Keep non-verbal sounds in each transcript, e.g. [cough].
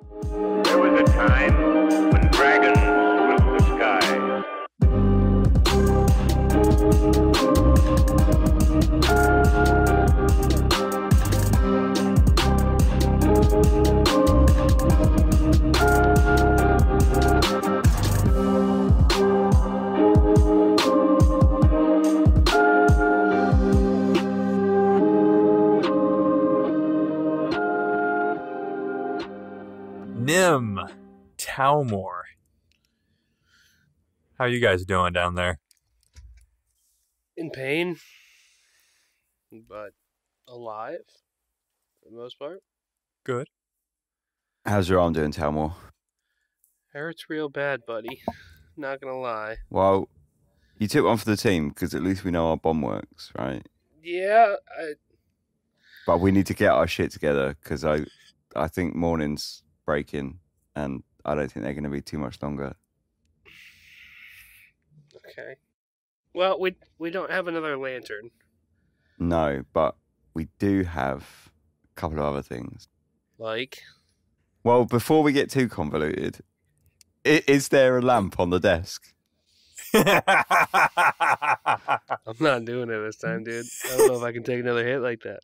There was a time when dragons ruled the sky. Nim Talmor. How are you guys doing down there? in pain, but alive for the most part. Good. How's your arm doing, Talmor? Hurts real bad, buddy. Not gonna lie. Well, you took one for the team because at least we know our bomb works, right? Yeah, I, But we need to get our shit together because I, I think morning's breaking, and I don't think they're going to be too much longer. okay. Well, we we don't have another lantern. No, but we do have a couple of other things. Like, Well, before we get too convoluted, is there a lamp on the desk? [laughs] I'm not doing it this time, dude. I don't know if I can take another hit like that.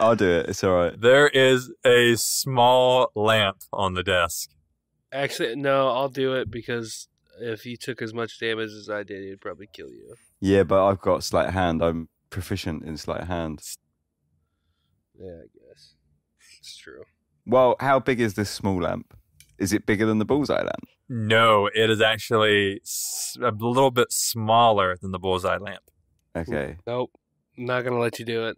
I'll do it. It's all right. there is a small lamp on the desk. Actually, no, I'll do it because if you took as much damage as I did, he'd probably kill you. Yeah, but I've got sleight hand. I'm proficient in sleight hand. Yeah, I guess it's true. Well, how big is this small lamp? Is it bigger than the bullseye lamp? No, it is actually a little bit smaller than the bullseye lamp. Okay, Nope, I'm not gonna let you do it.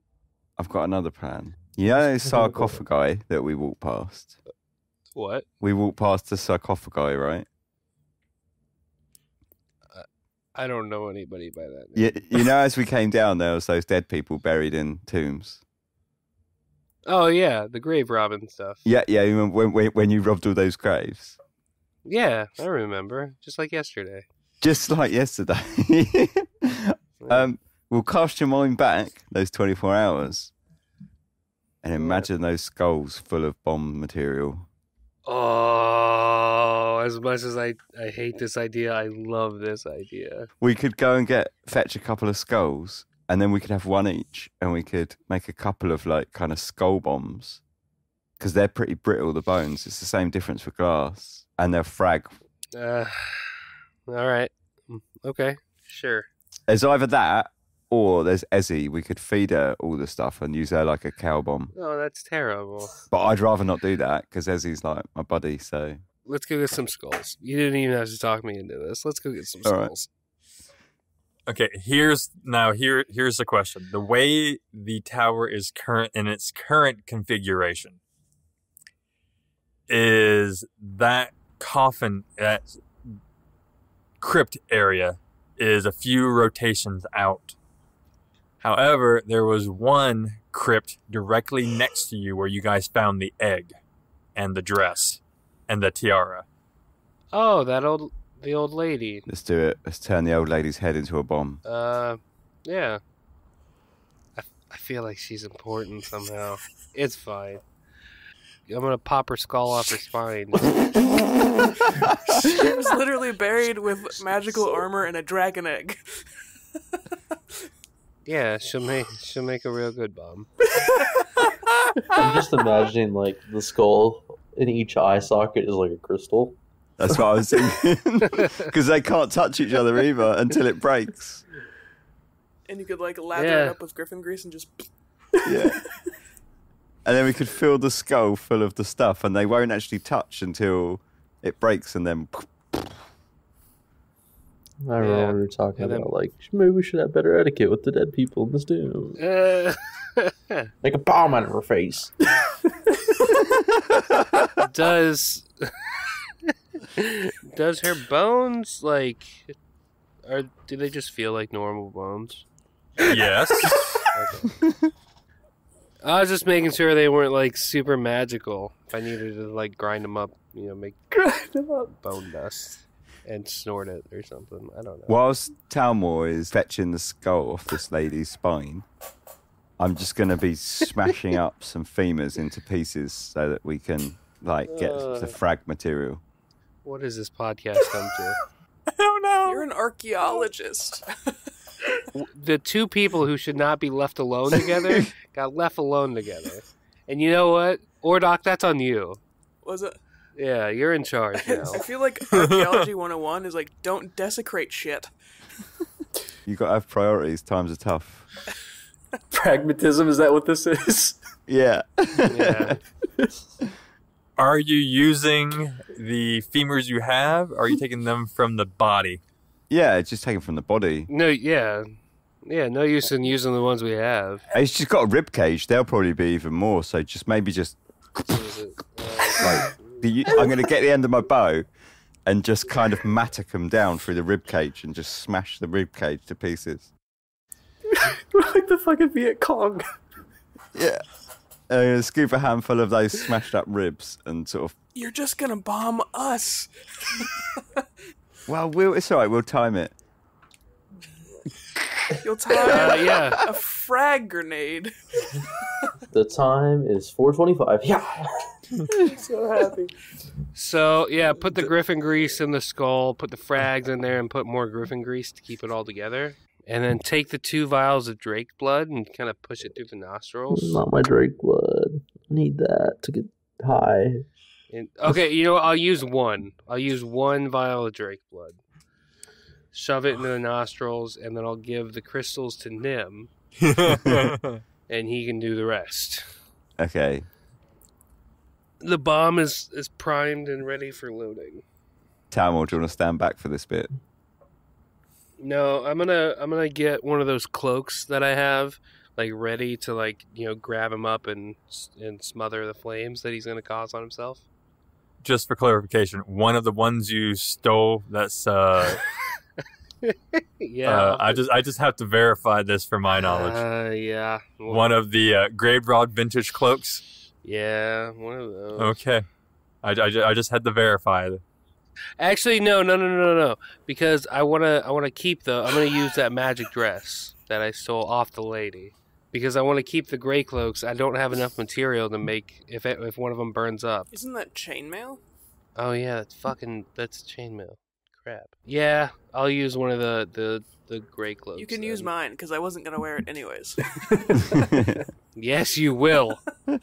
I've got another plan. You know those sarcophagi that we walked past? What? We walked past the sarcophagi, right? I don't know anybody by that name. You, you know, as we came down, there was those dead people buried in tombs. Oh yeah, the grave robbing stuff. Yeah, yeah. When, when, when you robbed all those graves? Yeah, I remember. Just like yesterday. Just like yesterday. [laughs] um, we'll cast your mind back those 24 hours and imagine those skulls full of bomb material. Oh, as much as I, I hate this idea, I love this idea. We could go and get fetch a couple of skulls, and then we could have one each, and we could make a couple of like kind of skull bombs because they're pretty brittle. The bones. It's the same difference for glass, and they'll frag. Uh, all right. Mm, Okay. Sure. It's either that, or there's Ezzy. We could feed her all the stuff and use her like a cow bomb. Oh, that's terrible. But I'd rather not do that because Ezzy's like my buddy. So Let's go get some skulls. You didn't even have to talk me into this. Let's go get some All right. skulls. Okay, here's now here here's the question. The way the tower is current in its current configuration is that coffin that crypt area is a few rotations out. However, there was one crypt directly next to you where you guys found the egg and the dress and the tiara. Oh, that old, the old lady. let's do it. Let's turn the old lady's head into a bomb. Uh, yeah. I, I feel like she's important somehow. It's fine. I'm gonna pop her skull off her spine. She was literally buried with magical armor and a dragon egg. [laughs] Yeah, she'll make she'll make a real good bomb. [laughs] I'm just imagining like the skull in each eye socket is like a crystal. That's what I was thinking. [laughs] [laughs] Because they can't touch each other either until it breaks. And you could like lather Yeah. it up with griffin grease and just Yeah. and then we could fill the skull full of the stuff, and they won't actually touch until it breaks, and then I remember Yeah. we were talking And then- about like maybe we should have better etiquette with the dead people in this tomb. Uh, [laughs] Make a bomb out of her face. [laughs] does [laughs] does her bones like are do they just feel like normal bones? Yes. I was just making sure they weren't like super magical. If I needed to like grind them up, you know, make bone dust and snort it or something. I don't know. whilst Talmor is fetching the skull off this lady's spine, I'm just going to be smashing [laughs] up some femurs into pieces so that we can like get Uh. the frag material. What does this podcast come to? [laughs] I don't know. You're an archaeologist. The two people who should not be left alone together [laughs] got left alone together. And you know what? Ordoc, that's on you. Was it? Yeah, you're in charge [laughs] now. I feel like archaeology [laughs] 101 is like don't desecrate shit. You got to have priorities. Times are tough. [laughs] Pragmatism, is that what this is? Yeah. Yeah. Are you using the femurs you have? Or are you taking them from the body? yeah, it's just taken from the body. No, yeah. Yeah, no use in using the ones we have. It's just got a rib cage. They'll probably be even more. So just maybe just Is uh, like the, I'm going to get the end of my bow and just kind of mattock them down through the rib cage and just smash the rib cage to pieces. [laughs] like the fucking Viet Cong. Yeah. I'm going to scoop a handful of those smashed up ribs and sort of. You're just gonna bomb us. Well, we'll it's all right. We'll time it. You'll time uh, yeah. a frag grenade. The time is 4:25. Yeah. [laughs] so happy. So, yeah, put the griffin grease in the skull, put the frags in there, and put more griffin grease to keep it all together. And then take the two vials of Drake blood and kind of push it through the nostrils. Not my Drake blood. I need that to get high. And, okay, you know, what? I'll use one. I'll use one vial of Drake blood. Shove it into the nostrils, and then I'll give the crystals to Nim, [laughs] and he can do the rest. Okay. The bomb is is primed and ready for loading. Talmor, do you want to stand back for this bit? No, I'm gonna I'm gonna get one of those cloaks that I have, like ready to like you know grab him up and and smother the flames that he's gonna cause on himself. Just for clarification, one of the ones you stole that's uh, [laughs] yeah, uh I just I just have to verify this for my knowledge. Uh, yeah, Well, one of the uh, Grave Rod vintage cloaks. Yeah, one of those. Okay. I, I, I just had to verify. Actually, no, no, no, no, no, because I wanna I wanna keep the I'm gonna use that magic dress that I stole off the lady. Because I want to keep the gray cloaks. I don't have enough material to make if it, if one of them burns up. Isn't that chainmail? Oh yeah, that's fucking that's chainmail. Crap. Yeah, I'll use one of the the the gray cloaks. You can use mine because I wasn't gonna wear it anyways. [laughs] [laughs] Yes, you will. [laughs]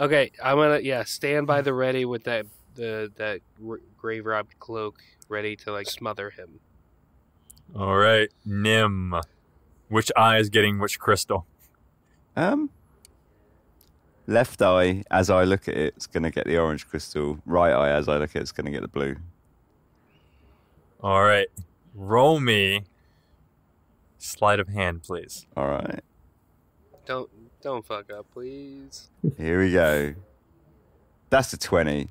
okay, I'm gonna yeah stand by the ready with that the that r- grave robbed cloak ready to like smother him. All right. Nim. Which eye is getting which crystal? um, left eye, as I look at it, it's going to get the orange crystal. Right eye, as I look at it, it's going to get the blue. All right. Roll me sleight of hand, please. All right. Don't don't fuck up, please. Here we go. That's a 20.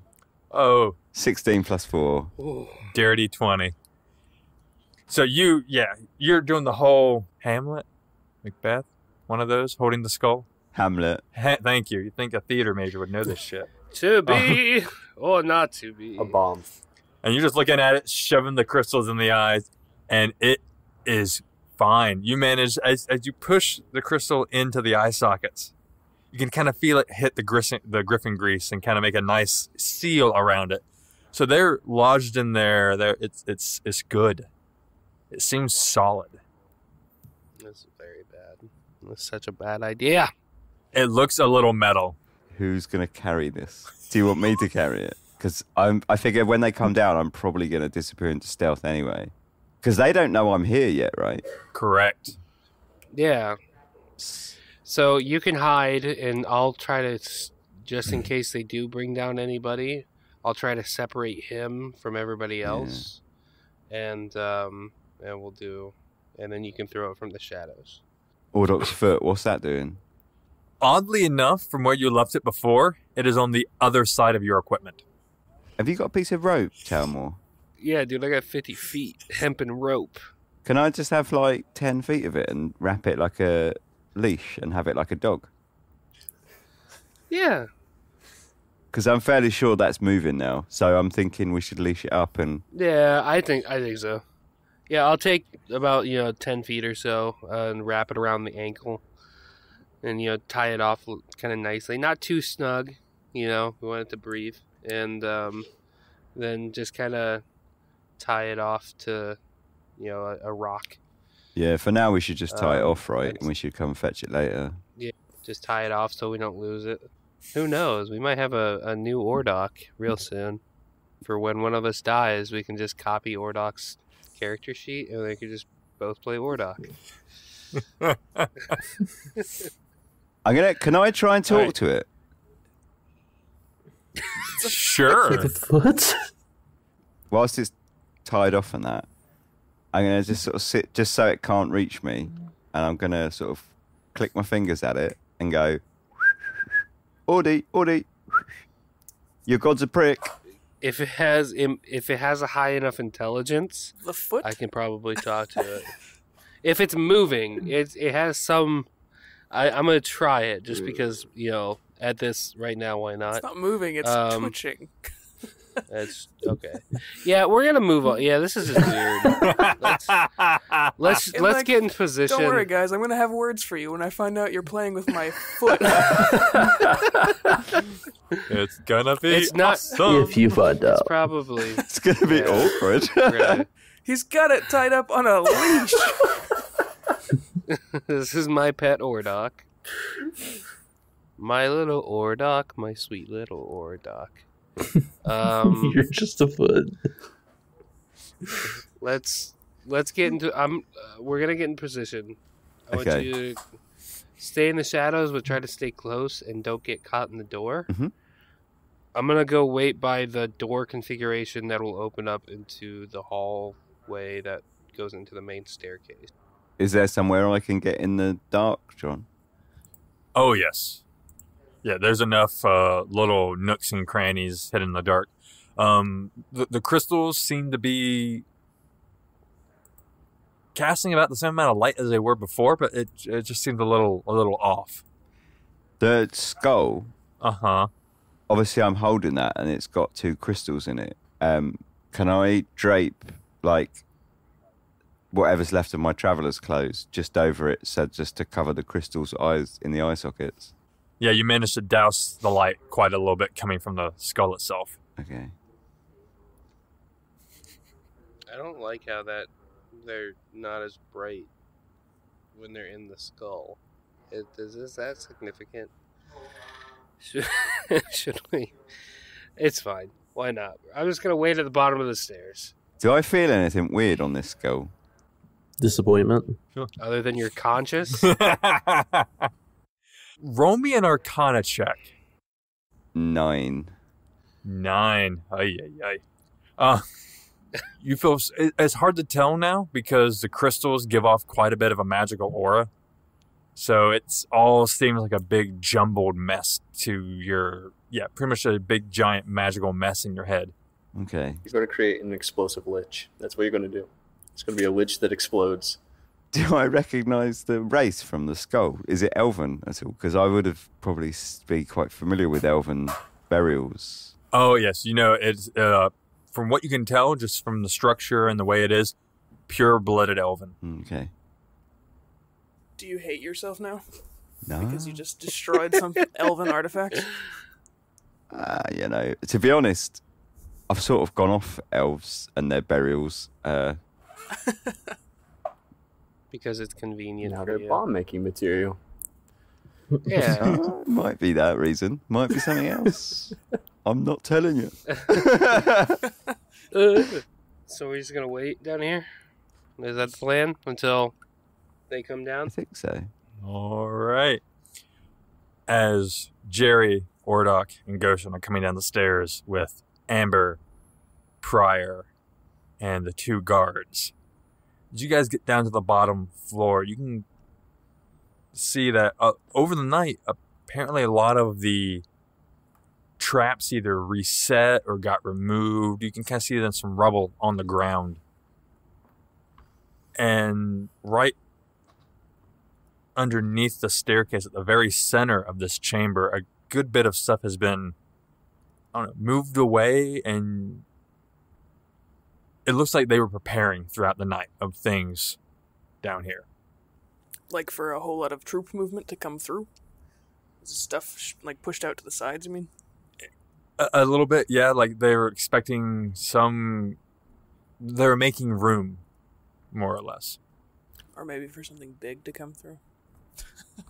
Oh, 16 plus 4. Ooh. dirty 20. So you, yeah, you're doing the whole Hamlet, Macbeth, one of those, holding the skull. Hamlet. Ha- thank you. You think a theater major would know this shit. To be oh. [laughs] or not to be. A bomb. And you're just looking at it, shoving the crystals in the eyes, and it is fine. You manage, as, as you push the crystal into the eye sockets, you can kind of feel it hit the, gris- the griffin grease and kind of make a nice seal around it. So they're lodged in there. They're, it's, it's, it's good. It seems solid. That's very bad. That's such a bad idea. It looks a little metal. Who's going to carry this? Do you want me to carry it? Because I'm. I figure when they come down, I'm probably going to disappear into stealth anyway. Because they don't know I'm here yet, right? Correct. Yeah. So you can hide, and I'll try to, just in [clears throat] case they do bring down anybody, I'll try to separate him from everybody else, and um, and we'll do, and then you can throw it from the shadows. Ordoc's foot. What's that doing? Oddly enough, from where you left it before, it is on the other side of your equipment. Have you got a piece of rope, Talmor? Yeah, dude, I got fifty feet hempen rope. Can I just have like 10 feet of it and wrap it like a leash and have it like a dog? Yeah, Because I'm fairly sure that's moving now. So I'm thinking we should leash it up and. yeah, I think I think so. Yeah, I'll take about you know ten feet or so uh, and wrap it around the ankle, and you know tie it off kind of nicely, not too snug, You know, we want it to breathe, and um, then just kind of tie it off to, you know, a, a rock. Yeah, for now we should just tie it Um, off, right? And we should come fetch it later. Yeah, just tie it off so we don't lose it. Who knows? We might have a, a new Ordoc real [laughs] soon. For when one of us dies, we can just copy Ordoc's character sheet, and they could just both play Ordoc. [laughs] I'm gonna. Can I try and talk Alright. to it? sure. What? whilst it's tied off and that, I'm gonna just sort of sit just so it can't reach me, and I'm gonna sort of click my fingers at it and go, [laughs] Audie, Audie, [laughs] your god's a prick. If it has if it has a high enough intelligence, The foot? I can probably talk to it. If it's moving, it it has some. I, I'm gonna try it just because you know at this right now. Why not? it's not? not moving, it's um, twitching. [laughs] That's okay. Yeah, we're gonna move on. Yeah, this is just weird. Let's let's, [laughs] let's like, get in position. Don't worry, guys. I'm gonna have words for you when I find out you're playing with my foot. [laughs] it's gonna be It's not- awesome. if you find It's out. probably [laughs] It's gonna be Yeah. awkward. we're gonna- He's got it tied up on a leash. this is my pet Ordoc. My little Ordoc, my sweet little Ordoc. Um, [laughs] You're just a foot. let's let's get into. I'm. Uh, we're gonna get in position. I want Okay. you to stay in the shadows, but try to stay close and don't get caught in the door. Mm-hmm. I'm gonna go wait by the door configuration that will open up into the hallway that goes into the main staircase. Is there somewhere I can get in the dark, John? Oh yes, yeah. There's enough uh, little nooks and crannies hidden in the dark. Um, the, the crystals seem to be casting about the same amount of light as they were before, but it it just seemed a little a little off. The skull. Uh huh. Obviously, I'm holding that, and it's got two crystals in it. Um, can I drape like whatever's left of my traveler's clothes just over it, so just to cover the crystals' eyes in the eye sockets? Yeah, you managed to douse the light quite a little bit coming from the skull itself. Okay. I don't like how that they're not as bright when they're in the skull. Is, is this that significant? Should, [laughs] should we? It's fine. Why not? I'm just gonna wait at the bottom of the stairs. Do I feel anything weird on this skull? Disappointment. Other than you're conscious, [laughs] Roll me an Arcana check. Nine. Nine. Ay, ay, ay. Uh, [laughs] you feel it's hard to tell now because the crystals give off quite a bit of a magical aura. So it's all seems like a big jumbled mess to your yeah, pretty much a big giant magical mess in your head. Okay. You're going to create an explosive lich. That's what you're going to do. It's going to be a lich that explodes. Do I recognise the race from the skull? Is it elven at all? Because I would have probably be quite familiar with elven burials. Oh yes, you know it's uh, from what you can tell just from the structure and the way it is, pure blooded elven. Okay. Do you hate yourself now No. because you just destroyed some [laughs] elven artifact? Uh, you know, to be honest, I've sort of gone off elves and their burials. Uh, [laughs] because it's convenient Now they're bomb making material. Yeah. uh, [laughs] might be that reason. Might be something else. [laughs] I'm not telling you. [laughs] so we're just gonna wait down here. Is that the plan until they come down? I think so. All right. As Jerry, Ordoc, and Goshen are coming down the stairs with Amber, Pryor, and the two guards, as you guys get down to the bottom floor, you can see that uh, over the night, apparently a lot of the traps either reset or got removed. You can kind of see then some rubble on the ground. And right underneath the staircase at the very center of this chamber, a good bit of stuff has been, I don't know, moved away, and it looks like they were preparing throughout the night of things down here. Like for a whole lot of troop movement to come through? Is stuff sh- like pushed out to the sides, I mean? A, a little bit, yeah. Like they were expecting some. They were making room, more or less. Or maybe for something big to come through.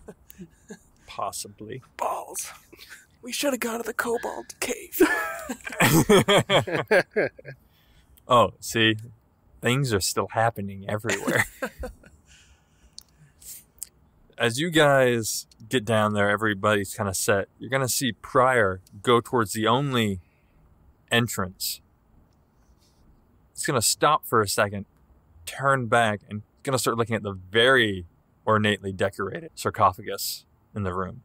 [laughs] Possibly. Balls. We should have gone to the Cobalt Cave. [laughs] [laughs] oh, see, things are still happening everywhere. [laughs] As you guys get down there, everybody's kind of set. You're going to see Pryor go towards the only entrance. He's going to stop for a second, turn back, and going to start looking at the very ornately decorated sarcophagus in the room.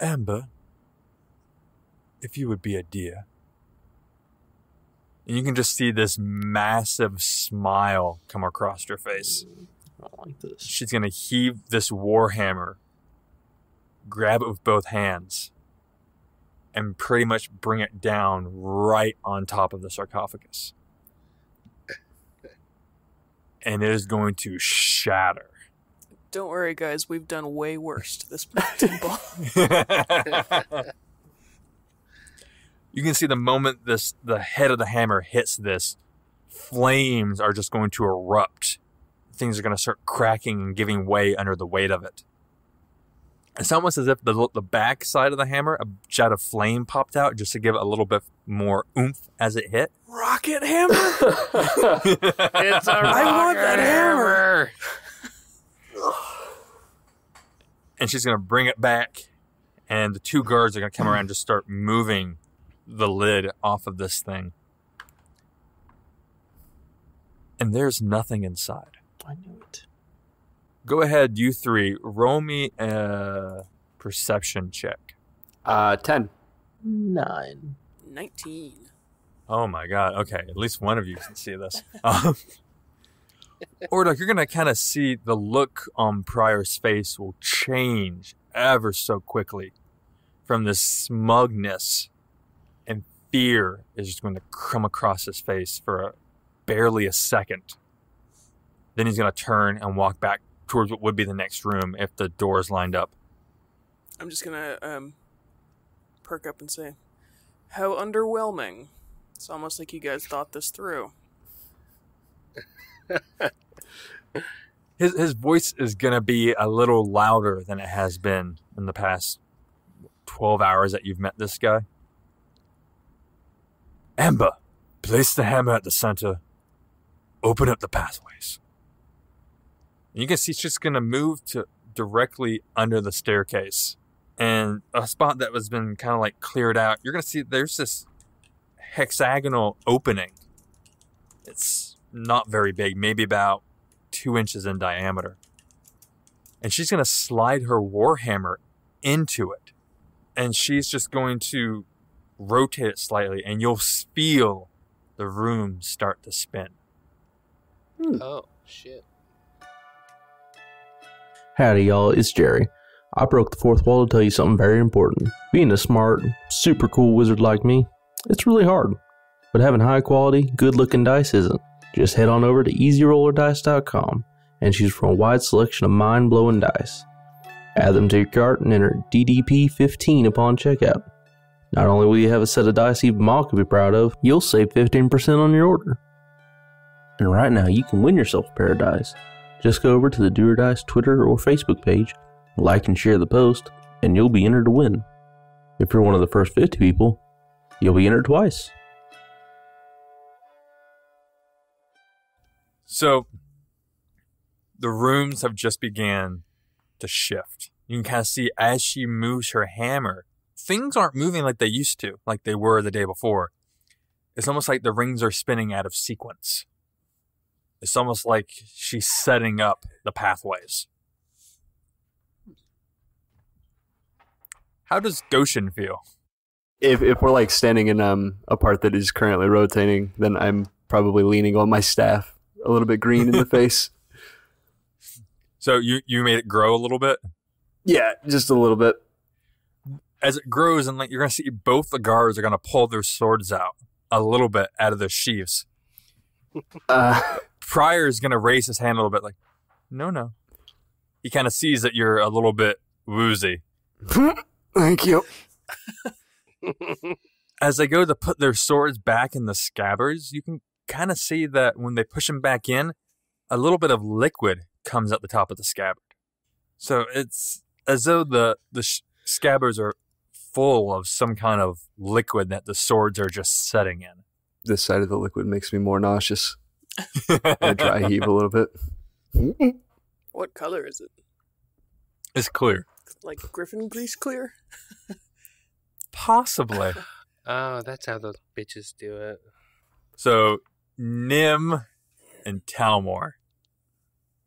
Amber, if you would be a dear. And you can just see this massive smile come across her face. I don't like this. She's going to heave this warhammer, grab it with both hands, and pretty much bring it down right on top of the sarcophagus. And it is going to shatter. Don't worry, guys. We've done way worse to this [laughs] ball. [laughs] you can see the moment this the head of the hammer hits this, flames are just going to erupt. Things are going to start cracking and giving way under the weight of it. It's almost as if the the back side of the hammer, a jet of flame popped out just to give it a little bit more oomph as it hit. Rocket hammer? [laughs] It's a I want rocket that hammer. and she's going to bring it back and the two guards are going to come around and just start moving the lid off of this thing and there's nothing inside I knew it. go ahead you three roll me a perception check Uh, 10. Nine. 19. oh my god okay at least one of you can see this [laughs] um, or you're going to kind of see the look on pryor's face will change ever so quickly from this smugness and fear is just going to come across his face for a, barely a second. Then he's going to turn and walk back towards what would be the next room if the doors lined up. I'm just gonna um, perk up and say, How underwhelming. It's almost like you guys thought this through. [laughs] His his voice is going to be a little louder than it has been in the past 12 hours that you've met this guy. Amber, place the hammer at the center. Open up the pathways. You can see she's just going to move to directly under the staircase. And a spot that was been kind of like cleared out, you're going to see there's this hexagonal opening. It's not very big, maybe about two inches in diameter. And she's going to slide her warhammer into it. And she's just going to rotate it slightly, and you'll feel the room start to spin. Hmm. Oh shit! Howdy, y'all. It's Jerry. I broke the fourth wall to tell you something very important. Being a smart, super cool wizard like me, it's really hard. But having high quality, good looking dice isn't. Just head on over to easyrollerdice.com and choose from a wide selection of mind blowing dice. Add them to your cart and enter DDP15 upon checkout. Not only will you have a set of dice even Mom can be proud of, you'll save 15% on your order. And right now, you can win yourself a pair of dice. Just go over to the Do or Dice Twitter or Facebook page, like and share the post, and you'll be entered to win. If you're one of the first 50 people, you'll be entered twice. So the rooms have just began to shift. You can kind of see as she moves her hammer, things aren't moving like they used to, like they were the day before. It's almost like the rings are spinning out of sequence. It's almost like she's setting up the pathways. How does Goshen feel? If if we're like standing in um a part that is currently rotating, then I'm probably leaning on my staff, a little bit green in the [laughs] face. So you you made it grow a little bit. Yeah, just a little bit. As it grows and like you're gonna see both the guards are gonna pull their swords out a little bit out of their sheaths. [laughs] Uh, Pryor is gonna raise his hand a little bit, like, no, no. He kind of sees that you're a little bit woozy. [laughs] Thank you. [laughs] As they go to put their swords back in the scabbards, you can kind of see that when they push them back in, a little bit of liquid comes out the top of the scabbard. So it's as though the the sh- scabbards are full of some kind of liquid that the swords are just setting in. This side of the liquid makes me more nauseous. [laughs] I dry heave a little bit. What color is it? it's clear. Like griffin grease clear? Possibly. [laughs] oh, that's how those bitches do it. So, Nim and Talmor,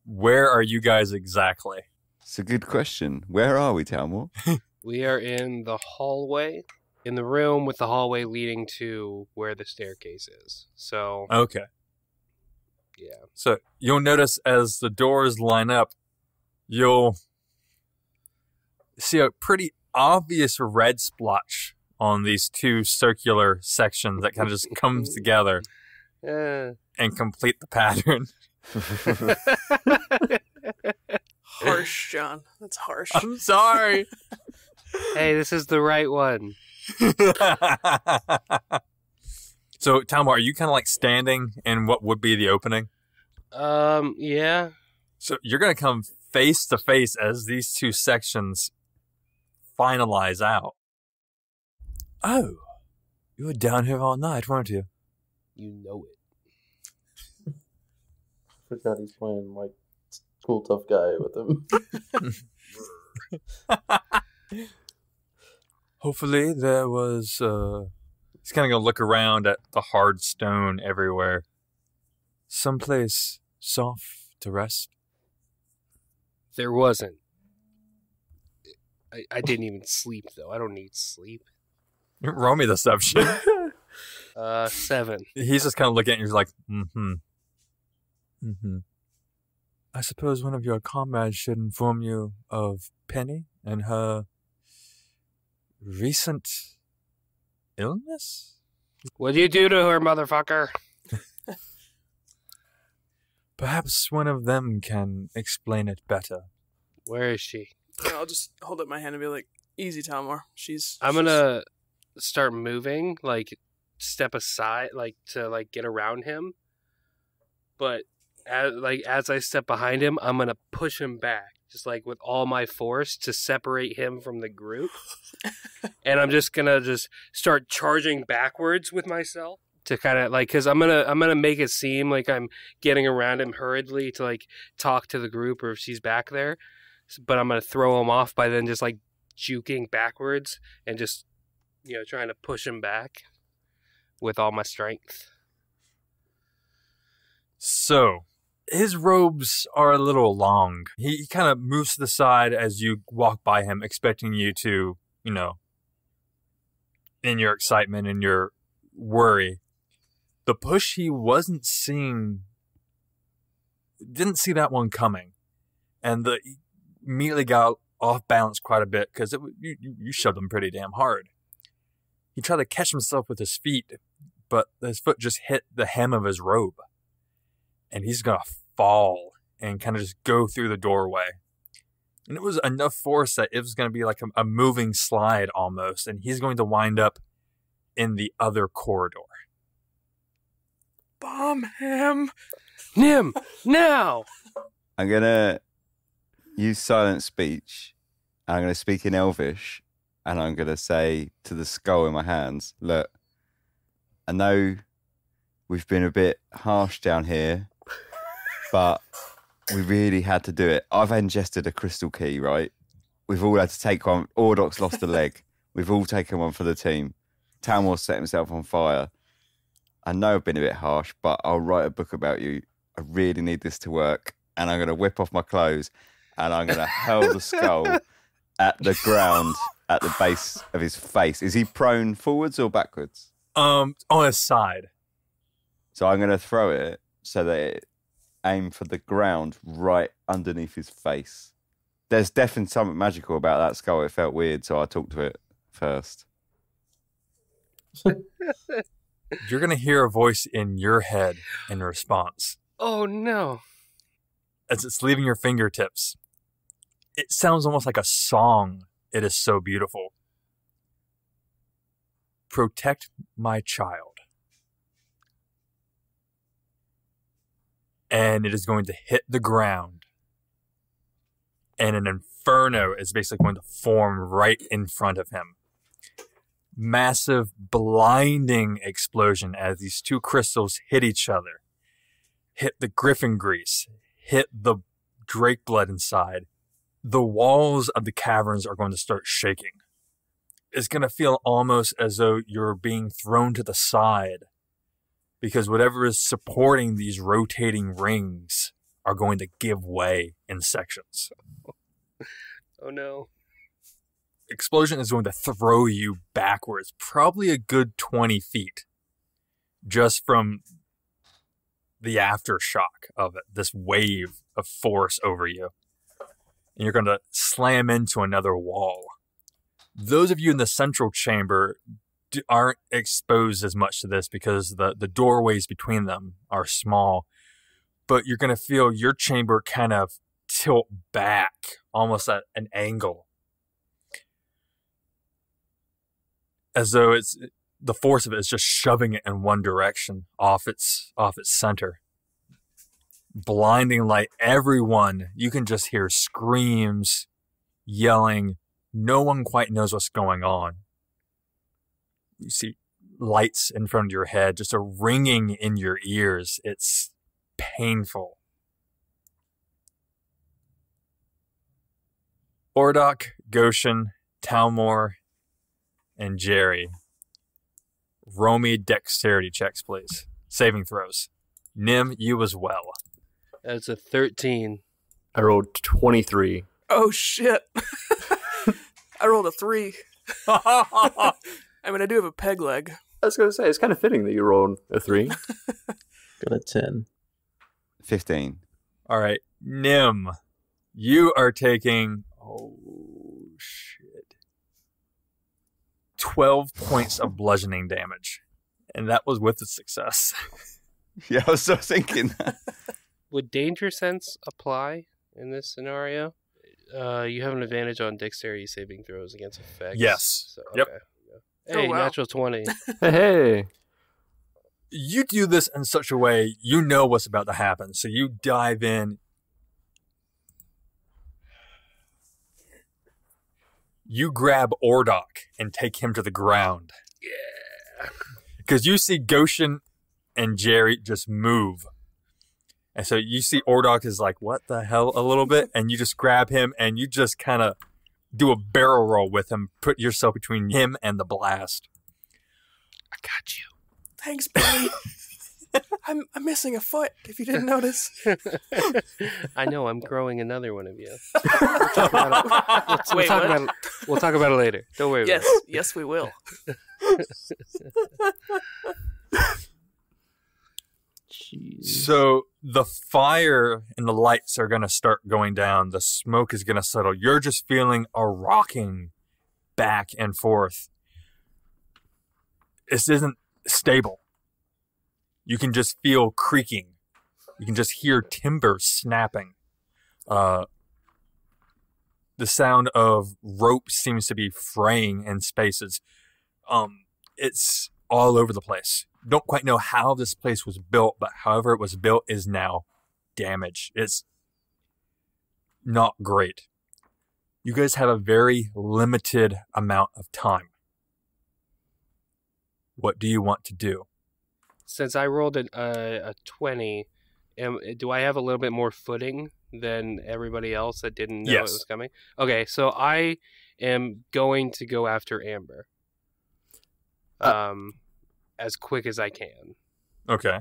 where are you guys exactly? It's a good question. Where are we, Talmor? [laughs] We are in the hallway, in the room with the hallway leading to where the staircase is. So, Okay. yeah. So, you'll notice as the doors line up, you'll see a pretty obvious red splotch on these two circular sections that kind of just comes [laughs] together Uh, and complete the pattern. [laughs] [laughs] Harsh, John. That's harsh. I'm sorry. Hey, this is the right one. [laughs] so, Talmor, are you kind of like standing in what would be the opening? Um, yeah. So you're going to come face to face as these two sections finalize out. Oh, you were down here all night, weren't you? You know it. I Forgot he's playing like cool tough guy with him. [laughs] [laughs] Hopefully, there was. Uh, he's kind of going to look around at the hard stone everywhere. Someplace soft to rest. There wasn't. I, I didn't even sleep though. I don't need sleep. [laughs] Roll me deception. [laughs] Uh, seven. he's just kind of looking at you, he's like, mm-hmm. Mm-hmm. I suppose one of your comrades should inform you of Penny and her recent illness? What'd you do to her, motherfucker? [laughs] Perhaps one of them can explain it better. Where is she? Yeah, I'll just hold up my hand and be like, "Easy, Talmor. She's." I'm she's- gonna start moving, like step aside, like to like get around him. But as like as I step behind him, I'm gonna push him back, just like with all my force to separate him from the group. [laughs] and I'm just gonna just start charging backwards with myself to kind of like because I'm gonna I'm gonna make it seem like I'm getting around him hurriedly to like talk to the group or if she's back there. But I'm gonna throw him off by then just like juking backwards and just you know trying to push him back with all my strength. So, his robes are a little long. He, he kind of moves to the side as you walk by him, expecting you to, you know, in your excitement and your worry. The push he wasn't seeing, didn't see that one coming. And the, he immediately got off balance quite a bit because you, you shoved him pretty damn hard. He tried to catch himself with his feet, but his foot just hit the hem of his robe and he's gonna fall and kind of just go through the doorway. And it was enough force that it was gonna be like a, a moving slide almost, and he's going to wind up in the other corridor. bomb him. Nim, now. I'm gonna use silent speech. I'm gonna speak in Elvish, and I'm gonna say to the skull in my hands, "Look, I know we've been a bit harsh down here, but we really had to do it. I've ingested a crystal key, right? We've all had to take one. Ordoc's lost a leg. We've all taken one for the team. Talmor set himself on fire. I know I've been a bit harsh, but I'll write a book about you. I really need this to work. And I'm going to whip off my clothes and I'm going to hurl the skull [laughs] at the ground at the base of his face. Is he prone forwards or backwards? Um, on his side. So I'm going to throw it so that it aim for the ground right underneath his face. There's definitely something magical about that skull. It felt weird, so I talked to it first. [laughs] You're gonna hear a voice in your head in response Oh no. as it's leaving your fingertips. It sounds almost like a song It is so beautiful. Protect my child. And it is going to hit the ground. And an inferno is basically going to form right in front of him. Massive, blinding explosion as these two crystals hit each other, hit the griffin grease, hit the drake blood inside. The walls of the caverns are going to start shaking. It's going to feel almost as though you're being thrown to the side because whatever is supporting these rotating rings are going to give way in sections. Oh no. explosion is going to throw you backwards, probably a good 20 feet, just from the aftershock of it, this wave of force over you. And you're going to slam into another wall. Those of you in the central chamber aren't exposed as much to this because the, the doorways between them are small. But you're going to feel your chamber kind of tilt back almost at an angle. As though it's the force of it is just shoving it in one direction off its off its center. Blinding light everyone you can just hear screams yelling. No one quite knows what's going on you see lights in front of your head just a ringing in your ears it's painful Ordoc, Goshen, Talmor, and Jerry. Roll me dexterity checks, please. Saving throws. Nim, you as well. That's a 13. I rolled 23. Oh shit! [laughs] I rolled a three. [laughs] I mean, I do have a peg leg. I was going to say, it's kind of fitting that you rolled a 3. [laughs] Got a 10. 15. All right, Nim, you are taking. Oh, shit. 12 points of [laughs] bludgeoning damage. And that was with a success. [laughs] Yeah, I was so thinking. Would danger sense apply in this scenario? Uh, you have an advantage on dexterity saving throws against effects. Yes. So, Yep. Okay. Oh, Hey, wow. natural 20. [laughs] hey, hey. you do this in such a way you know what's about to happen. So you dive in. You grab Ordoc and take him to the ground. Yeah. Because you see Goshen and Jerry just move. And so you see Ordoc is like, what the hell, a little bit. And you just grab him and you just kind of do a barrel roll with him, put yourself between him and the blast. I got you. Thanks, buddy. [laughs] I'm I'm missing a foot. If you didn't notice. [laughs] I know. I'm growing another one of you. [laughs] We'll talk about it, we'll, we'll Wait, talk about it, we'll talk about it later. Don't worry. Yes, About yes, we will. Jeez. So the fire and the lights are going to start going down. The smoke is going to settle. You're just feeling a rocking back and forth. This isn't stable. You can just feel creaking. You can just hear timber snapping. Uh, the sound of rope seems to be fraying in spaces. Um, it's all over the place. Don't quite know how this place was built, but however it was built is now damaged. It's not great. You guys have a very limited amount of time. What do you want to do? Since I rolled a, a, a 20, am, do I have a little bit more footing than everybody else that didn't know Yes. it was coming? Okay, so I am going to go after Amber. Um, as quick as I can. Okay.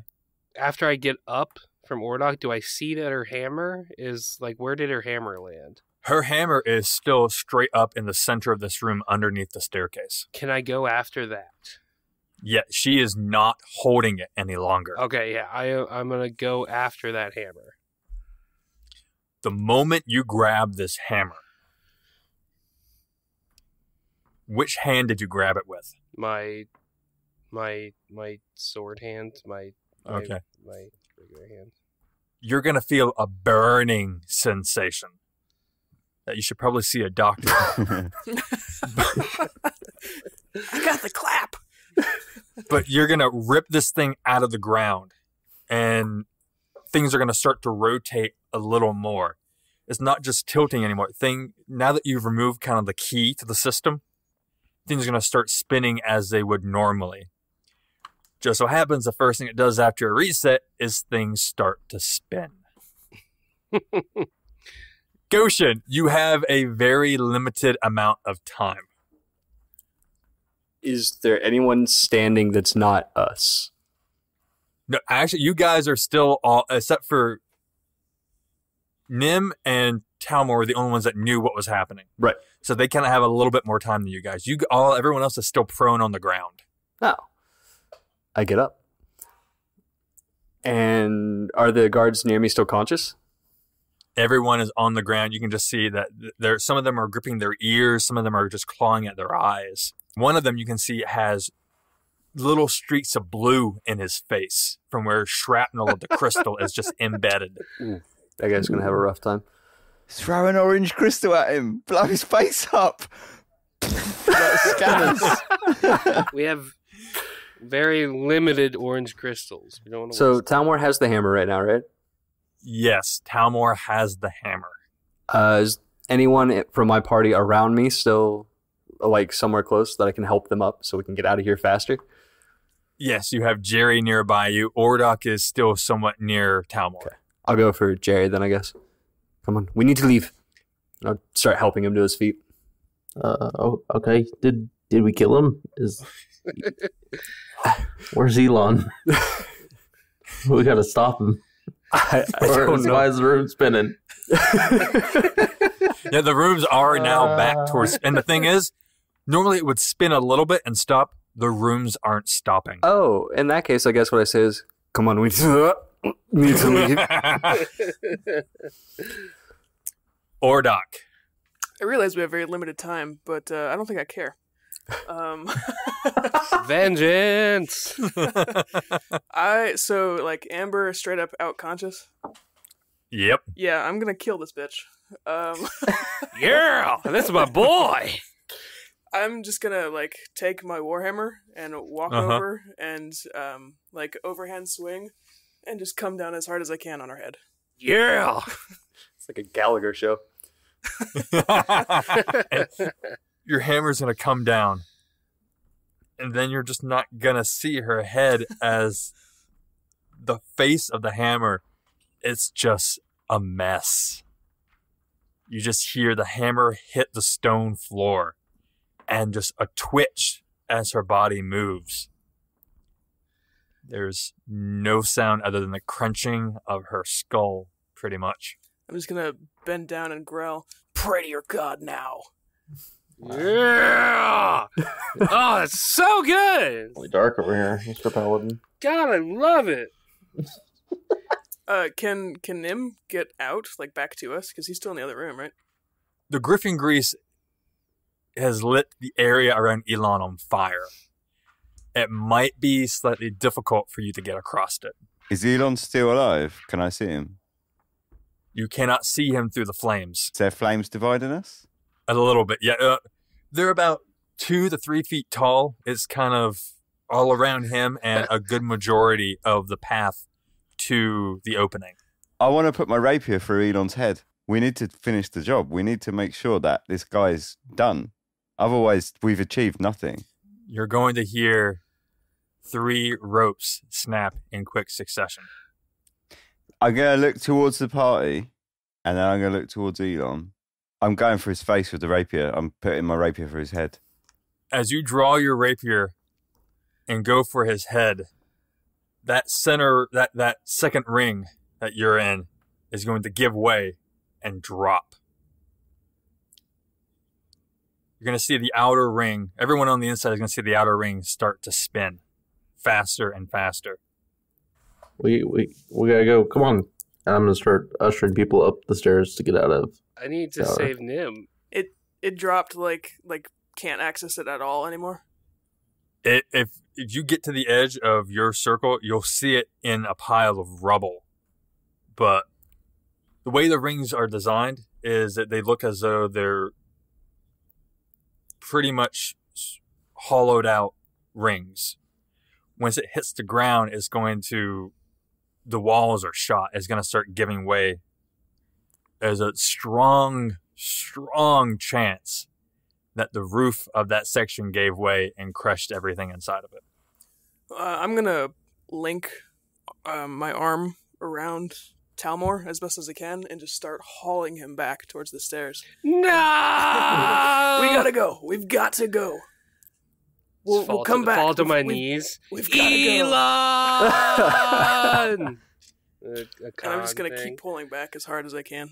After I get up from Ordoc, do I see that her hammer is like where did her hammer land? Her hammer is still straight up in the center of this room underneath the staircase. Can I go after that? Yeah, she is not holding it any longer. Okay, yeah, I I'm gonna go after that hammer. The moment you grab this hammer, which hand did you grab it with? My my my sword hand, my, my Okay. my regular hand. You're going to feel a burning sensation. that you should probably see a doctor. [laughs] I got the clap. but you're gonna rip this thing out of the ground and things are gonna start to rotate a little more it's not just tilting anymore thing now that you've removed kind of the key to the system things are gonna start spinning as they would normally just so happens the first thing it does after a reset is things start to spin [laughs] Goshen, you have a very limited amount of time. Is there anyone standing that's not us? No, actually, you guys are still all, except for Nim and Talmor, were the only ones that knew what was happening. Right. So they kind of have a little bit more time than you guys. You all, everyone else is still prone on the ground. Oh. I get up. And are the guards near me still conscious? Everyone is on the ground. You can just see that there. Some of them are gripping their ears. Some of them are just clawing at their eyes. One of them you can see has little streaks of blue in his face from where shrapnel of the crystal is just embedded. [laughs] Mm. That guy's gonna have a rough time. Throw an orange crystal at him. Blow his face up. [laughs] scanners. [laughs] We have very limited orange crystals. We don't So Talmor has the hammer right now, right? Yes, Talmor has the hammer. Uh, is anyone from my party around me still uh, like somewhere close that I can help them up so we can get out of here faster? Yes, you have Jerry nearby you. Ordoc is still somewhat near Talmor. Okay. I'll go for Jerry then, I guess. Come on, we need to leave. I'll start helping him to his feet. Uh, oh, okay. Did did we kill him? Is [laughs] where's Elon? [laughs] we gotta stop him. I, I Or don't is- know. Why is the room spinning? [laughs] Yeah, the rooms are now back towards. And the thing is, normally it would spin a little bit and stop. The rooms aren't stopping. oh, in that case, I guess what I say is, come on, we need to, leave." Ordoc. I realize we have very limited time, but uh, I don't think I care. Um, [laughs] Vengeance! [laughs] I so like Amber straight up out conscious. Yep. Yeah, I'm gonna kill this bitch. Um, [laughs] yeah, that's my boy. I'm just gonna like take my warhammer and walk Uh-huh. over and um, like overhand swing and just come down as hard as I can on her head. Yeah. It's like a Gallagher show. Your hammer's gonna come down, and then you're just not gonna see her head [laughs] as the face of the hammer. It's just a mess. You just hear the hammer hit the stone floor, and just a twitch as her body moves. There's no sound other than the crunching of her skull, pretty much. I'm just gonna bend down and growl, "Pray to your god now." Yeah. [laughs] Oh, it's so good. Really dark over here, Mr. Paladin. God, I love it. [laughs] Uh, can can Nim get out like back to us? Because he's still in the other room, right? the griffin grease has lit the area around Elon on fire. It might be slightly difficult for you to get across it. Is Elon still alive? Can I see him? You cannot see him through the flames. Is there flames dividing us? A little bit, yeah. Uh, they're about two to three feet tall. It's kind of all around him and a good majority of the path to the opening. I want to put my rapier through Elon's head. We need to finish the job. We need to make sure that this guy's done. Otherwise, we've achieved nothing. You're going to hear three ropes snap in quick succession. I'm going to look towards the party and then I'm going to look towards Elon. I'm going for his face with the rapier. I'm putting my rapier for his head. as you draw your rapier and go for his head, that center, that, that second ring that you're in is going to give way and drop. You're going to see the outer ring, everyone on the inside is going to see the outer ring start to spin faster and faster. We we we gotta go. Come on. I'm gonna start ushering people up the stairs to get out of. I need to Tower. save Nim. It it dropped like like can't access it at all anymore. It, if, if you get to the edge of your circle, you'll see it in a pile of rubble. But the way the rings are designed, is that they look as though they're pretty much hollowed out rings. Once it hits the ground, it's going to, the walls are shot. It's going to start giving way. There's a strong, strong chance that the roof of that section gave way and crushed everything inside of it. Uh, I'm gonna link um, my arm around Talmor as best as I can and just start hauling him back towards the stairs. No! [laughs] we gotta go. We've got to go. We'll, we'll come to, back. Fall to We've- my we've- knees. We've gotta go. Elon! [laughs] A- a And I'm just gonna thing. keep pulling back as hard as I can.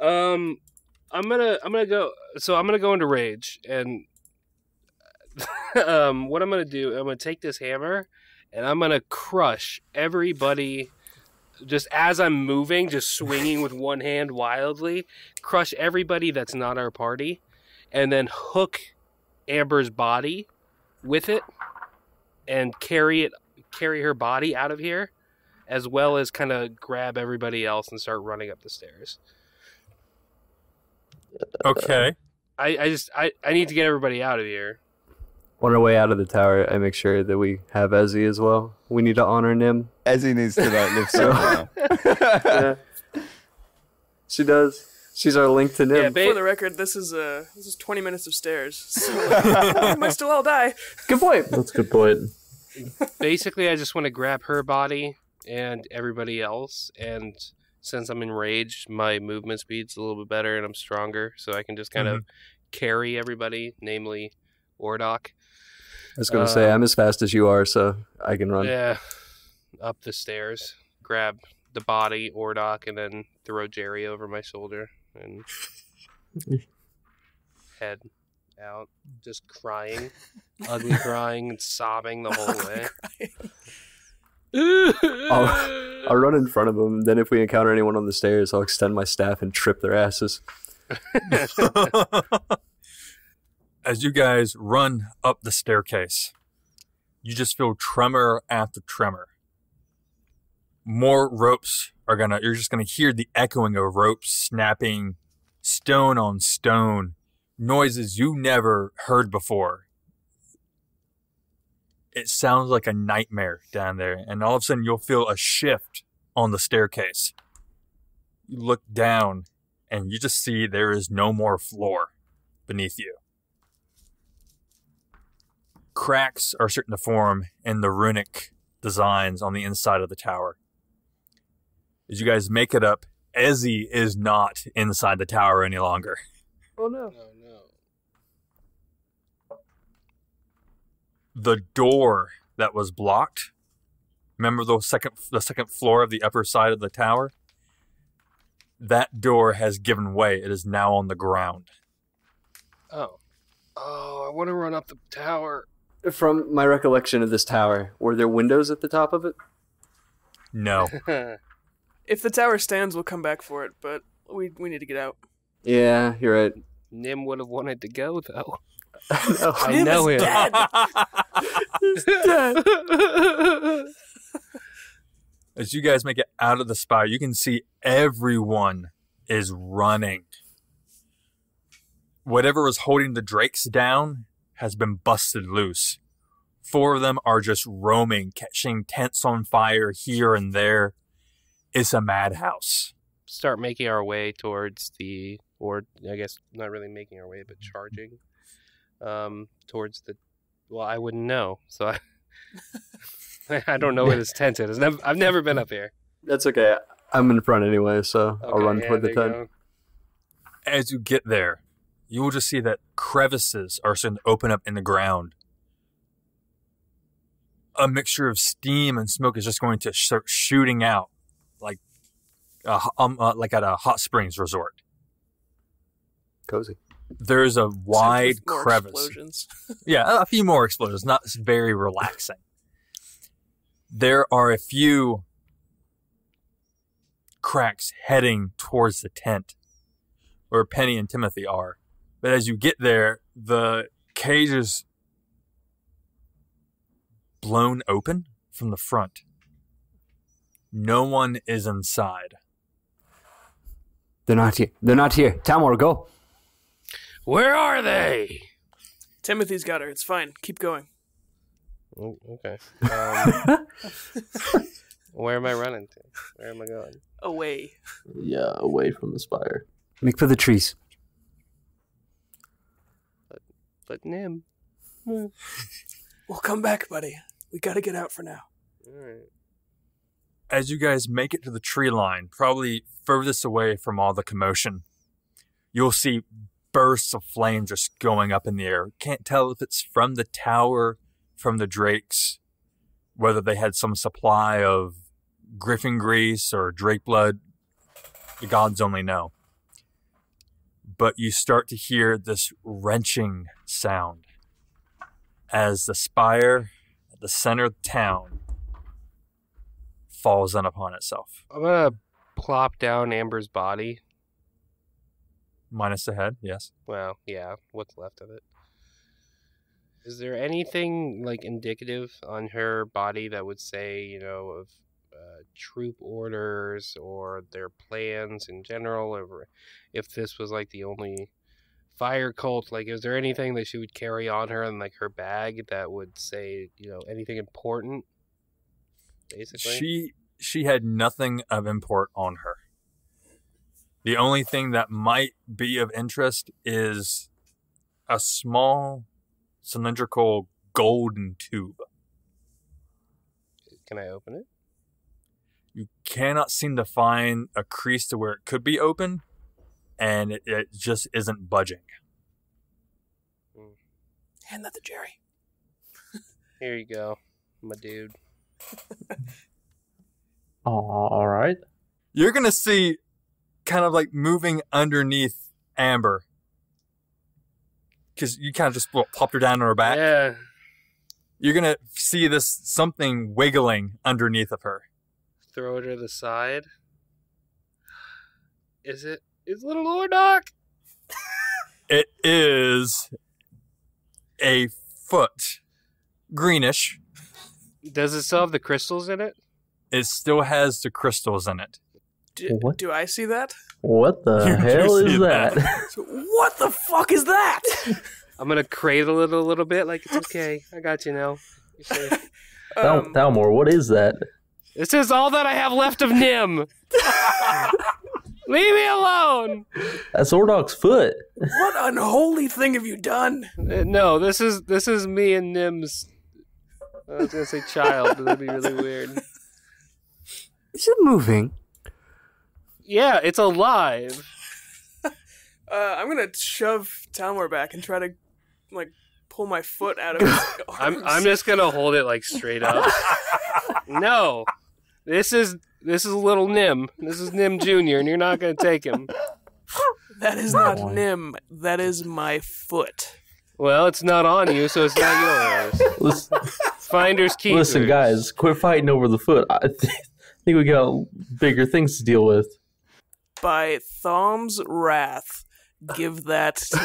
Um, I'm gonna I'm gonna go. So I'm gonna go into rage, and [laughs] um, what I'm gonna do, I'm gonna take this hammer, and I'm gonna crush everybody. Just as I'm moving, just swinging with [laughs] one hand wildly, crush everybody that's not our party, and then hook Amber's body with it, and carry it, carry her body out of here, as well as kind of grab everybody else and start running up the stairs. Okay. I, I just I, I need to get everybody out of here. On our way out of the tower, I make sure that we have Ezzy as well. We need to honor Nim. Ezzy needs to like live somewhere. [laughs] yeah. She does. She's our link to Nim. Yeah, ba- For the record, this is uh this is 20 minutes of stairs, so [laughs] [laughs] we might still all die. Good point. That's a good point. Basically, I just want to grab her body and everybody else, and since I'm enraged, my movement speed's a little bit better and I'm stronger, so I can just kind of carry everybody, namely Ordoc. I was gonna say Uh, I'm as fast as you are, so I can run. Yeah, up the stairs, grab the body, Ordoc, and then throw Jerry over my shoulder and head out, just crying, [laughs] ugly crying and sobbing the whole way. I'll, I'll run in front of them. Then, if we encounter anyone on the stairs, I'll extend my staff and trip their asses. [laughs] As you guys run up the staircase, you just feel tremor after tremor. More ropes are gonna, you're just gonna hear the echoing of ropes snapping stone on stone, noises you never heard before. It sounds like a nightmare down there, and all of a sudden you'll feel a shift on the staircase. You look down, and you just see there is no more floor beneath you. Cracks are starting to form in the runic designs on the inside of the tower. As you guys make it up, Ezzy is not inside the tower any longer. Oh no! Oh no! The door that was blocked, remember the second the second floor of the upper side of the tower? That door has given way. It is now on the ground. Oh, oh! I want to run up the tower. From my recollection of this tower, were there windows at the top of it? No. [laughs] If the tower stands, we'll come back for it, but we we need to get out. Yeah, you're right. Nim would have wanted to go though. Oh, no. I Nim know is him. dead. As you guys make it out of the spire, you can see everyone is running. Whatever was holding the drakes down has been busted loose. Four of them are just roaming, catching tents on fire here and there. It's a madhouse. Start making our way towards the, or I guess not really making our way, but charging, um, towards the. Well, I wouldn't know, so I. [laughs] I don't know where [laughs] this tent is. I've never, I've never been up here. That's okay. I'm in front anyway, so I'll run yeah, toward the tent. go. As you get there, you will just see that crevices are starting to open up in the ground. A mixture of steam and smoke is just going to start shooting out, like, a, um, uh, like at a hot springs resort. Cozy. There's a wide more crevice. Explosions. [laughs] Yeah, a few more explosions, not very relaxing. There are a few cracks heading towards the tent where Penny and Timothy are. But as you get there, the cage is blown open from the front. No one is inside. They're not here. They're not here. Talmor, go. Where are they? Timothy's got her. It's fine. Keep going. Oh, okay. Um, [laughs] where am I running to? Where am I going? Away. Yeah, away from the spire. Make for the trees. But Nim. [laughs] We'll come back, buddy. We gotta get out for now. Alright. As you guys make it to the tree line, probably furthest away from all the commotion, you'll see bursts of flame just going up in the air. Can't tell if it's from the tower, from the drakes, whether they had some supply of griffin grease or drake blood. The gods only know. But you start to hear this wrenching sound as the spire at the center of town falls in upon itself. I'm gonna plop down Amber's body. Minus the head, yes. Well, yeah, what's left of it. Is there anything like indicative on her body that would say, you know, of uh, troop orders or their plans in general, or if this was like the only fire cult? Like, is there anything that she would carry on her in like her bag that would say, you know, anything important? Basically, She she had nothing of import on her. The only thing that might be of interest is a small cylindrical golden tube. can I open it? You cannot seem to find a crease to where it could be open, and it, it just isn't budging. Mm. Hand that to Jerry. [laughs] Here you go, my dude. [laughs] Oh, all right. You're gonna see kind of like moving underneath Amber. Because you kind of just popped her down on her back. Yeah, You're gonna see this something wiggling underneath of her. throw it to the side. Is it? Is little Ordoc? [laughs] It is a foot, greenish. Does it still have the crystals in it? It still has the crystals in it. Do, What? do I see that? What the [laughs] You hell is that. that? [laughs] So what the fuck is that? I'm gonna cradle it a little bit, like it's okay. I got you now. You're. [laughs] Thal- Um, Talmor, what is that? this is all that I have left of Nim. Leave me alone. That's Ordoc's foot. what unholy thing have you done? Uh, No, this is this is me and Nim's. I was gonna say child, but that'd be really weird. Is it moving? Yeah, it's alive. [laughs] Uh, I'm gonna shove Talmor back and try to, like, pull my foot out of [laughs] his I'm. I'm just gonna hold it like straight up. [laughs] no, this is this is a little Nim. This is Nim Junior, and you're not gonna take him. That is not Nim. That is my foot. Well, it's not on you, so it's not yours. Listen, Finders keepers. listen, guys, quit fighting over the foot. I th- think we got bigger things to deal with. By Thom's wrath, give that to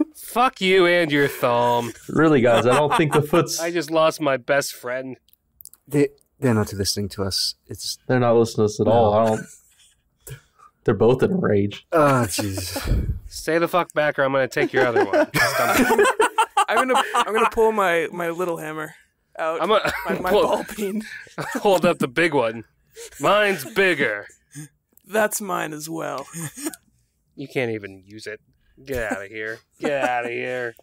me. [laughs] Fuck you and your thumb. Really, guys, I don't think the foot's. [laughs] I just lost my best friend. They they're not listening to us. It's They're not listening to us at all. I don't. [laughs] They're both in a rage. oh jeez. Stay the fuck back, or I'm gonna take your other one. I'm gonna I'm gonna pull my my little hammer out. I'm gonna my, my pull- ball peen. hold up the big one. Mine's bigger. That's mine as well. [laughs] You can't even use it. Get out of here. Get out of here.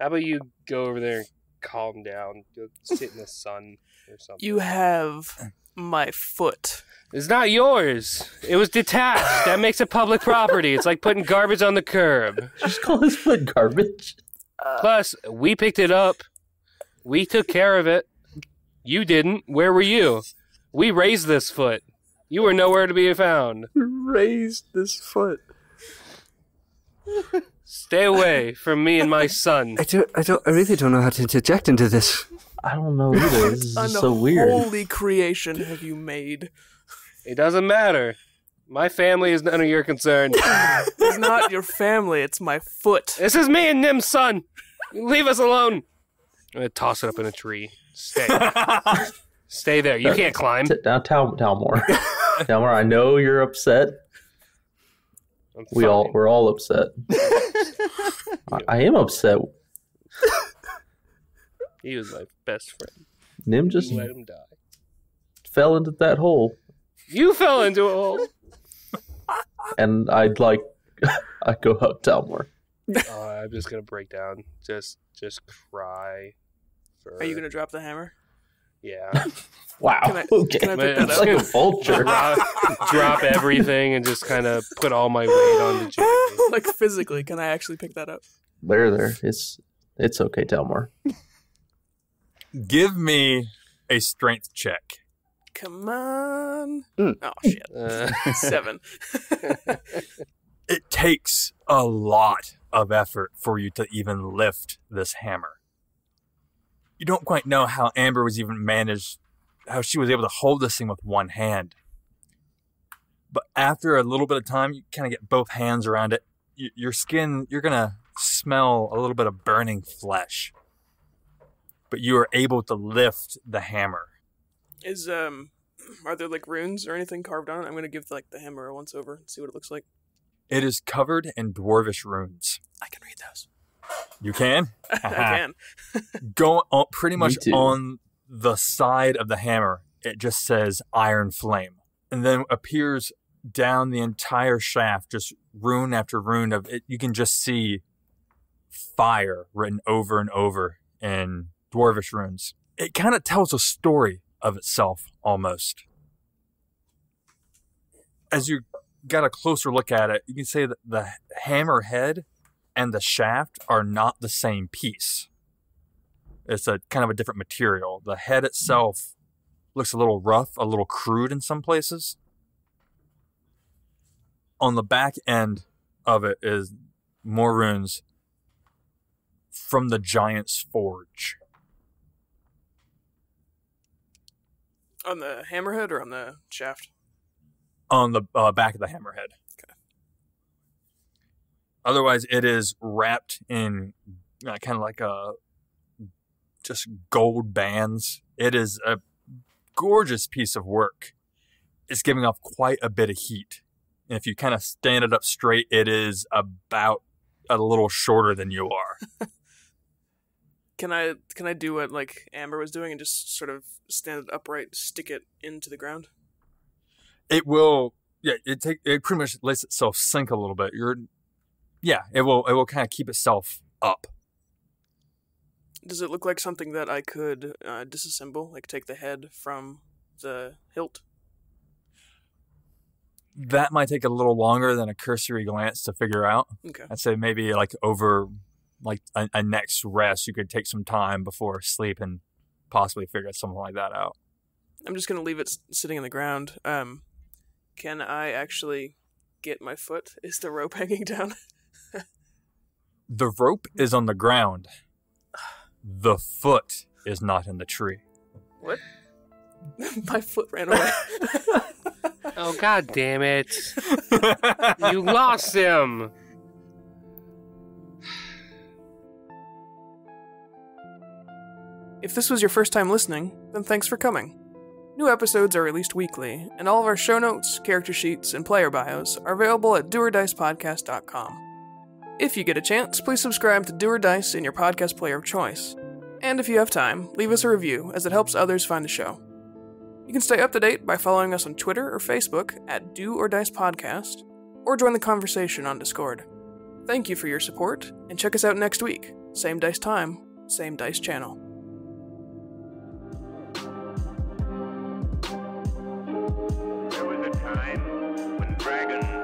How about you go over there and calm down? Go sit in the sun or something. You have my foot. It's not yours. It was detached. That makes it public property. It's like putting garbage on the curb. Just call his foot garbage. Uh, Plus, we picked it up. We took care of it. You didn't. Where were you? We raised this foot. You were nowhere to be found. [laughs] Raised this foot. Stay away from me and my son. I don't. I don't. I really don't know how to interject into this. I don't know either. This is [laughs] so weird. Holy creation have you made. It doesn't matter. My family is none of your concern. [laughs] It's not your family, it's my foot. This is me and Nim's son. Leave us alone. I'm gonna toss it up in a tree. Stay. Stay there. You can't climb. Sit down, Tal- Talmor. [laughs] Talmor, I know you're upset. I'm We all we're all upset. I, I am upset. He was my best friend. Nim just You let him die. fell into that hole, You fell into a hole. [laughs] and I'd like [laughs] I go hug Talmor. Oh, uh, I'm just gonna break down. Just, just cry. For... Are you gonna drop the hammer? Yeah. [laughs] Wow. Can I- [laughs] okay. can I Man, pick that it's like a [laughs] vulture. drop, drop everything and just kind of put all my weight on the Jamie. like physically, can I actually pick that up? there, there. It's it's okay, Talmor. Give me a strength check. Come on. Mm. Oh shit. Uh, Seven. It takes a lot of effort for you to even lift this hammer. You don't quite know how Amber was even managed, how she was able to hold this thing with one hand. But after a little bit of time, you kind of get both hands around it. Y- Your skin, you're going to smell a little bit of burning flesh. But you are able to lift the hammer. Is um, are there like runes or anything carved on it? I'm gonna give like the hammer a once over and see what it looks like. It is covered in dwarvish runes. I can read those. You can? [laughs] I can. [laughs] go on, pretty much on the side of the hammer it just says iron flame and then appears down the entire shaft just rune after rune of it. You can just see fire written over and over in dwarvish runes. It kind of tells a story of itself almost. As you got a closer look at it you can say that the hammer head and the shaft are not the same piece it's a kind of a different material. The head itself looks a little rough, a little crude in some places. On the back end of it is more runes from the giant's forge. On the hammerhead or on the shaft? on the uh, back of the hammerhead. Otherwise, it is wrapped in uh, kind of like a just gold bands. It is a gorgeous piece of work. It's giving off quite a bit of heat. And if you kind of stand it up straight, it is about a little shorter than you are. [laughs] Can I can I do what like Amber was doing and just sort of stand it upright, stick it into the ground? it will yeah it take it pretty much lets itself sink a little bit you're yeah it will it will kind of keep itself up Does it look like something that I could uh, disassemble, like take the head from the hilt? that might take a little longer than a cursory glance to figure out Okay. i'd say maybe like over like a, a next rest you could take some time before sleep and possibly figure something like that out I'm just gonna leave it sitting in the ground. Um, can I actually get my foot? [laughs] Is the rope hanging down? The rope is on the ground the foot is not in the tree What? [laughs] my foot ran away. [laughs] oh god damn it! You lost him. If this was your first time listening, then thanks for coming. New episodes are released weekly, and all of our show notes, character sheets, and player bios are available at doordicepodcast.com. If you get a chance, please subscribe to Do or Dice in your podcast player of choice. And if you have time, leave us a review as it helps others find the show. You can stay up to date by following us on Twitter or Facebook at Do or Dice Podcast, or join the conversation on Discord. Thank you for your support, and check us out next week. Same dice time, same dice channel. There was a time when dragons